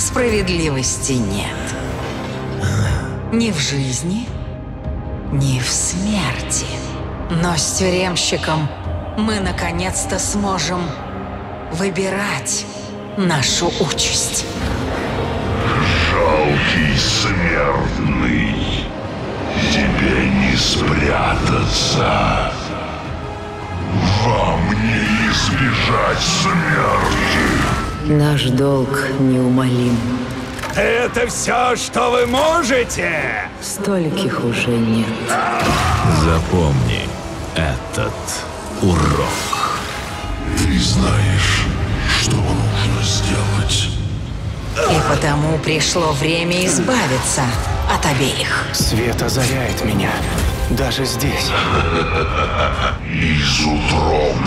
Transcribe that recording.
справедливости нет. Ни в жизни, ни в смерти. Но с тюремщиком мы наконец-то сможем выбирать нашу участь. Жалкий смертный, тебе не спрятаться. Вам не избежать смерти. Наш долг неумолим. Это все, что вы можете? Стольких уже нет. Запомни этот урок. Ты знаешь, что нужно сделать. И потому пришло время избавиться от обеих. Свет озаряет меня. Даже здесь. Нет выхода.